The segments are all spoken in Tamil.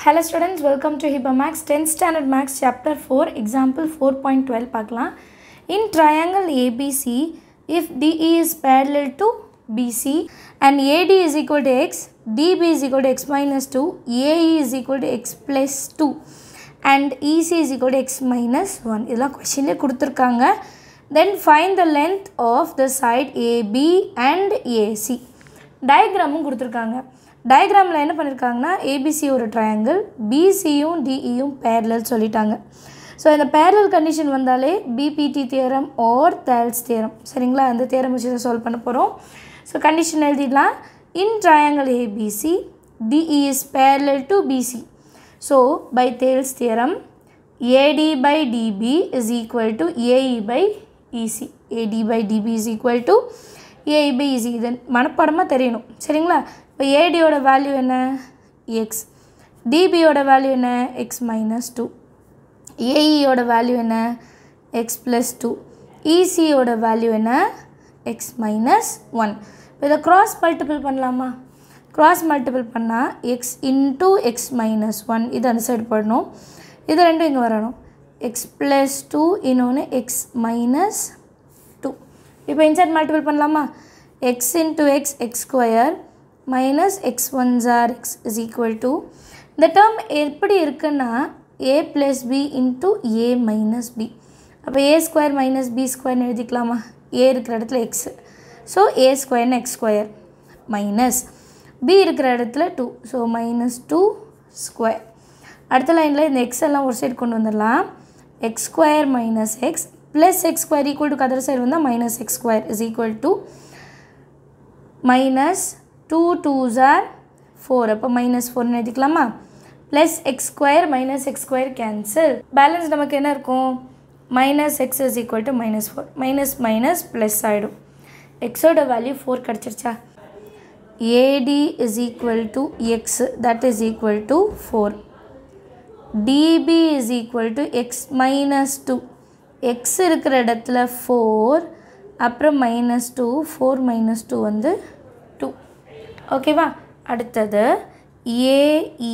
Hello students welcome to Hiba maths tenth standard maths chapter four example four point twelve பார்க்கலாம் in triangle ABC if DE is parallel to BC and AD is equal to X DB is equal to X minus two AE is equal to X plus two and EC is equal to X minus one இதெல்லாம் கொஷின்லேயே கொடுத்துருக்காங்க then find the length of the side AB and AC டயக்ராமும் கொடுத்துருக்காங்க டயக்ராமில் என்ன பண்ணியிருக்காங்கன்னா ஏபிசி ஒரு ட்ரையாங்கிள் பிசியும் டிஇயும் பேரலல் சொல்லிட்டாங்க. ஸோ இந்த பேரலல் கண்டிஷன் வந்தாலே BPT theorem or Thales theorem சரிங்களா? அந்த தியரம் வச்சு தான் சால்வ் பண்ண போகிறோம் ஸோ கண்டிஷன் எழுதிடலாம் in triangle ABC DE is parallel to BC so by Thales theorem AD by DB is equal to AE by EC AD by DB is equal to AE by EC இது மனப்பாடமாக தெரியணும். சரிங்களா? இப்போ ஏடியோட வேல்யூ என்ன? எக்ஸ் டிபியோட வேல்யூ என்ன? எக்ஸ் மைனஸ் டூ ஏஇயோட வேல்யூ என்ன? எக்ஸ் ப்ளஸ் டூ இசியோட வேல்யூ என்ன? எக்ஸ் மைனஸ் ஒன் இதை க்ராஸ் மல்டிபிள் பண்ணலாமா? க்ராஸ் மல்டிபிள் பண்ணால் X into X minus one இது அந்த சைடு போடணும். இது ரெண்டும் இங்கே வரணும். எக்ஸ் ப்ளஸ் டூ இன்னொன்று எக்ஸ் மைனஸ் டூ இப்போ இன்சைட் மல்டிபிள் பண்ணலாமா? X into X X square minus X one jar X is equal to இந்த டேர்ம் எப்படி இருக்குன்னா A plus B into A minus B அப்போ ஏ ஸ்கொயர் மைனஸ் பி ஸ்கொயர்னு எழுதிக்கலாமா? ஏ இருக்கிற இடத்துல எக்ஸ் ஸோ ஏ ஸ்கொயர்னு எக்ஸ் ஸ்கொயர் மைனஸ் பி இருக்கிற இடத்துல two so minus two square அடுத்த லைனில் இந்த எக்ஸ் எல்லாம் ஒரு சைடு கொண்டு வந்துடலாம். X square minus X plus X square equal to other side வந்தால் minus X square is equal to minus two two jar four அப்போ மைனஸ் ஃபோர்னு எழுதிக்கலாமா? Plus X square minus X square cancel balance நமக்கு என்ன இருக்கும்? Minus X is equal to minus four minus minus plus ஆகிடும் எக்ஸோட value four கிடச்சிருச்சா? AD is equal to X that is equal to four DB is equal to X minus two X இருக்கிற இடத்துல ஃபோர் அப்புறம் minus two four minus two வந்து டூ ஓகேவா அடுத்தது ஏஇ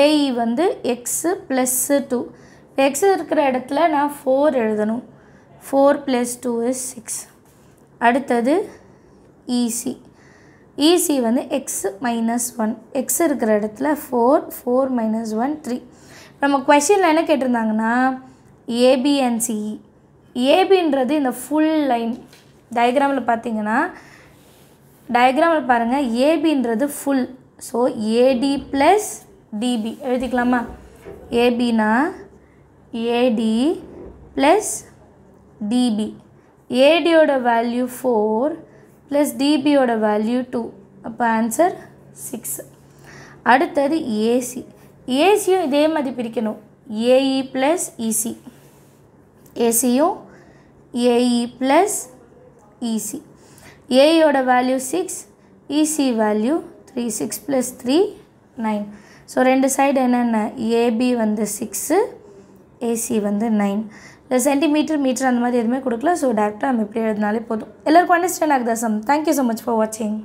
ஏஇ வந்து எக்ஸு ப்ளஸ்ஸு டூ எக்ஸ் இருக்கிற இடத்துல நான் ஃபோர் எழுதணும். Four plus two is six அடுத்தது இசி இசி வந்து எக்ஸ் மைனஸ் ஒன் எக்ஸ் இருக்கிற இடத்துல four four minus one three நம்ம கொஷினில் என்ன கேட்டிருந்தாங்கன்னா ஏபிஎன்சிஇ ஏபின்றது இந்த ஃபுல் லைன் டயக்ராமில் பார்த்தீங்கன்னா டயக்ராமில் பாருங்கள் ஏபின்றது full so AD plus DB எழுதிக்கலாமா? ஏபினா ஏடி ப்ளஸ் டிபி ஏடியோட வேல்யூ ஃபோர் ப்ளஸ் டிபியோட வேல்யூ டூ அப்போ ஆன்சர் சிக்ஸ் அடுத்தது ஏசி ஏசியும் இதே மாதிரி பிரிக்கணும். ஏஇ ப்ளஸ் இசி ஏசியும் AE plus EC ஏயோட value six EC value three six plus three nine so ரெண்டு சைடு என்னென்ன? ஏபி வந்து சிக்ஸு ஏசி வந்து நைன் இல்லை சென்டிமீட்டர் மீட்டர் அந்த மாதிரி எதுவுமே கொடுக்கல. ஸோ டேரெக்டாக நம்ம இப்படி எழுதினாலே போதும். எல்லாருக்கும் அண்டர்ஸ்டாண்ட் ஆகுதா sum? Thank you so much for வாட்சிங்